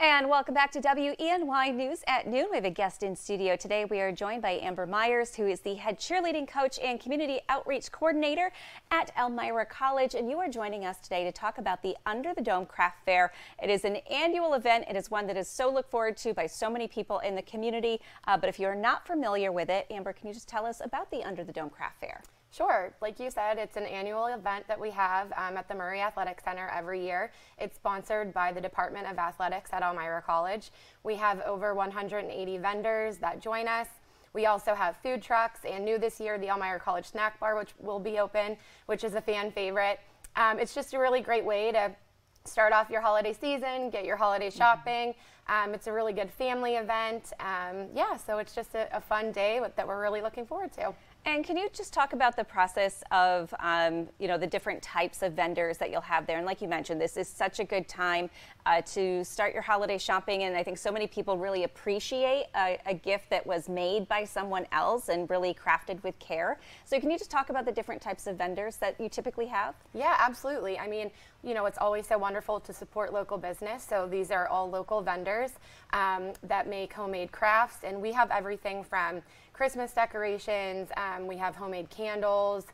And welcome back to WENY News at noon. We have a guest in studio today. We are joined by Amber Myers, who is the head cheerleading coach and community outreach coordinator at Elmira College. And you are joining us today to talk about the Under the Dome Craft Fair. It is an annual event. It is one that is so looked forward to by so many people in the community. Uh, but if you're not familiar with it, Amber, can you just tell us about the Under the Dome Craft Fair? Sure. Like you said, it's an annual event that we have um, at the Murray Athletic Center every year. It's sponsored by the Department of Athletics at Elmira College. We have over 180 vendors that join us. We also have food trucks, and new this year, the Elmira College Snack Bar, which will be open, which is a fan favorite. Um, it's just a really great way to start off your holiday season, get your holiday mm-hmm. shopping. Um, it's a really good family event. Um, yeah, so it's just a, a fun day that we're really looking forward to. And can you just talk about the process of, um, you know, the different types of vendors that you'll have there? And like you mentioned, this is such a good time uh, to start your holiday shopping. And I think so many people really appreciate a, a, gift that was made by someone else and really crafted with care. So can you just talk about the different types of vendors that you typically have? Yeah, absolutely. I mean, you know, it's always so wonderful to support local business. So these are all local vendors um, that make homemade crafts. And we have everything from Christmas decorations, um, we have homemade candles.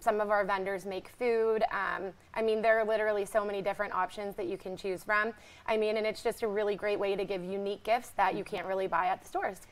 Some of our vendors make food. Um, I mean, there are literally so many different options that you can choose from. I mean, and it's just a really great way to give unique gifts that you can't really buy at the stores.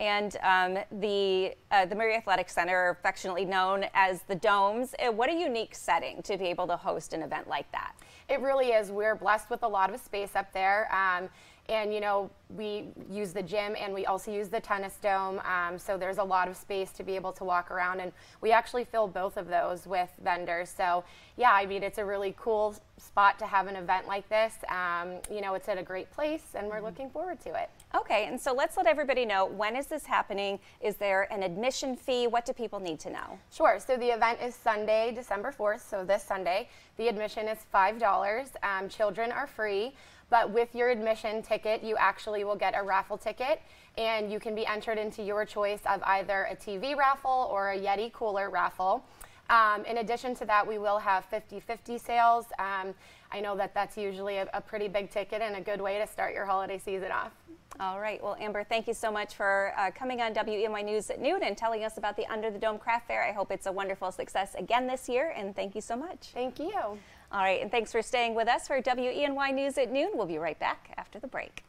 And um, the uh, the Murray Athletic Center, affectionately known as the Domes, uh, what a unique setting to be able to host an event like that. It really is. We're blessed with a lot of space up there. Um, and you know, we use the gym and we also use the tennis dome. Um, so there's a lot of space to be able to walk around. And we actually fill both of those with vendors. So yeah, I mean, it's a really cool spot to have an event like this. Um, you know, it's at a great place and we're mm-hmm. looking forward to it. Okay, and so let's let everybody know when is this happening? Is there an admission fee? What do people need to know? Sure. So the event is Sunday, December 4th, so this Sunday. The admission is $5. Um, children are free. But with your admission ticket, you actually will get a raffle ticket and you can be entered into your choice of either a TV raffle or a Yeti cooler raffle. Um, in addition to that, we will have 50 50 sales. Um, I know that that's usually a, a, pretty big ticket and a good way to start your holiday season off. All right. Well, Amber, thank you so much for uh, coming on WENY News at noon and telling us about the Under the Dome Craft Fair. I hope it's a wonderful success again this year, and thank you so much. Thank you. All right, and thanks for staying with us for WENY News at noon. We'll be right back after the break.